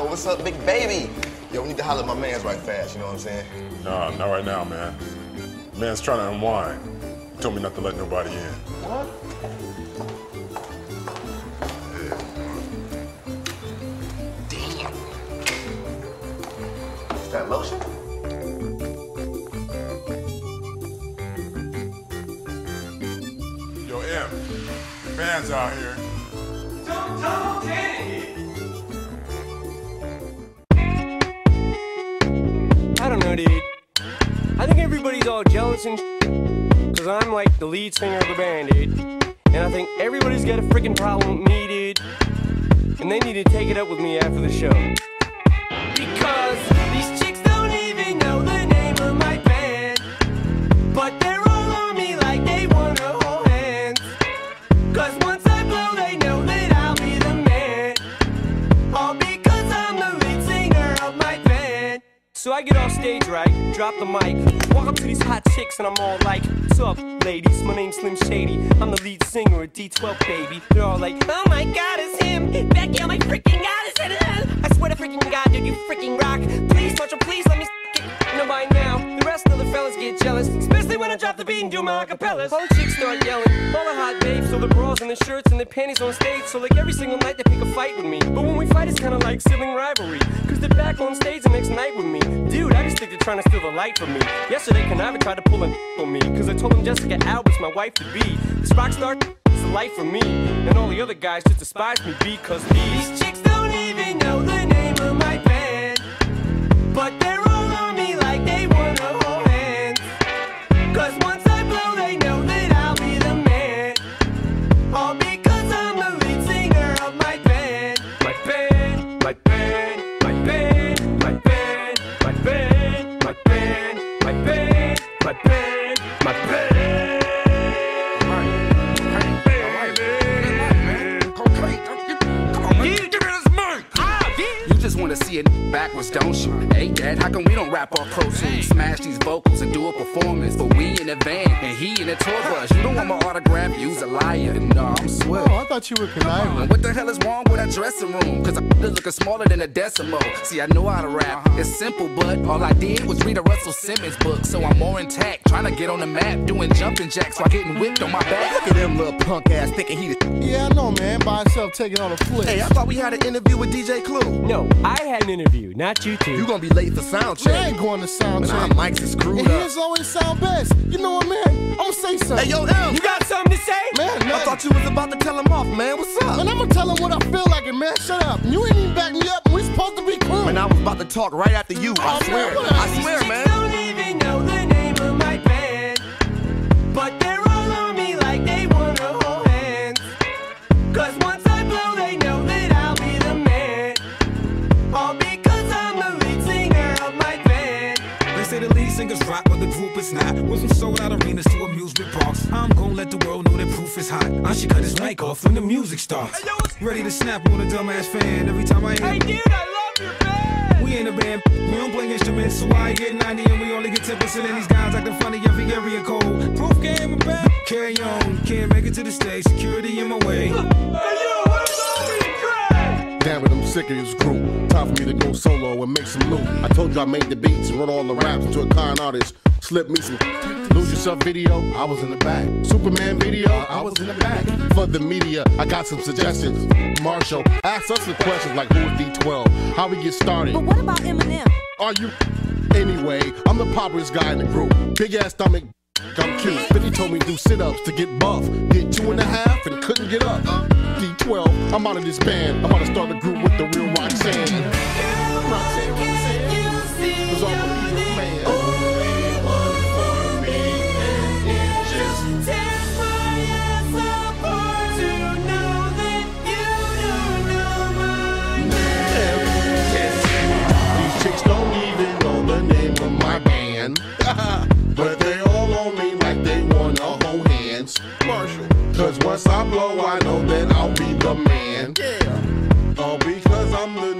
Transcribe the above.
Yo, what's up, big baby? Yo, we need to holler at my man's right fast, you know what I'm saying? Nah, not right now, man. Man's trying to unwind. He told me not to let nobody in. What? Damn. Is that lotion? Yo, M, your man's out here. Everybody's all jealous and because I'm like the lead singer of the band, dude. And I think everybody's got a freaking problem with me, dude. And they need to take it up with me after the show. So I get off stage, right? Drop the mic. Walk up to these hot chicks and I'm all like, up, ladies? My name's Slim Shady. I'm the lead singer of D12, baby. They're all like, Oh my god, it's him. Becky, oh my freaking god, it's him. I swear to freaking god, dude, you freaking rock. Please, Marshall, please let me get no by now. The rest of the fellas get jealous, especially when I drop the beat and do my acapellas. The chicks start yelling, all the hot babes, so the bras and the shirts and the panties on stage. So like every single night they pick a fight with me. But when we fight, it's kinda like sibling rivalry. Cause they're back on stage the next night with me. Dude, I just think they're trying to steal the light from me. Yesterday, Kon Artis tried to pull a on me. Cause I told him Jessica Alba's my wife to be. This rock star is the life for me. And all the other guys just despise me because these chicks don't even know the name of my band. But they're wanna see it backwards, don't you? Hey, Dad, how come we don't rap our Pro Tools? Smash these vocals and do a performance. But we in the van and he in the tour bus. You don't want my autograph, you's a liar. No, uh, I'm swift. Oh, I thought you were conniving. What the hell is wrong with that dressing room? Cause I'm looking smaller than a decimal. See, I know how to rap. It's simple, but all I did was read a Russell Simmons book. So I'm more intact, trying to get on the map, doing jumping jacks while getting whipped on my back. Look at them little punk ass thinking he the. Yeah, I know, man. By himself taking on a flip. Hey, I thought we had an interview with DJ Clue. No, I had an interview, not you two. You gonna be late for sound Man, I ain't going to sound Man, our check. mics is screwed And up. his always sound best. You know what, man? I'm gonna say something. Hey, yo, M. You got something to say? man, man. I thought you was about to tell him off, man. What's up? Man, I'm gonna tell him what I feel like, and man, shut up. You ain't even back me up. We supposed to be cool. Man, I was about to talk right after you. I Oh, swear. man, what? I These swear, Chicks man. The lead singers rock, but the group is not. Went from sold out arenas to amusement parks. I'm gonna let the world know that proof is hot. I should cut his mic off when the music starts. Ready to snap on a dumbass fan every time I hear. Hey, dude, I love your band. We in the band, we don't play instruments, so I get 90 and we only get 10% of these guys acting funny every area code. Proof game and back, carry on. Can't make it to the stage, security in my way. Hey, yo, Damn it, I'm sick of this crew. Time for me to go solo and make some loot. I told you I made the beats and wrote all the raps into a con artist. Slip me some lose yourself video. I was in the back. Superman video. I was in the back. For the media, I got some suggestions. Marshall, ask us some questions like who is D12? How we get started? But what about Eminem? Are you? Anyway, I'm the poppiest guy in the group. Big ass stomach. I'm cute. 50 told me to do sit ups to get buff. Did two and a half and couldn't get up. D12, I'm out of this band. I'm about to start a group with the real Roxanne. Roxanne, Roxanne. Gonna be your man. I'll be the man. Yeah. All because I'm the